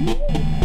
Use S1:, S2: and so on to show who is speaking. S1: Mm-hmm.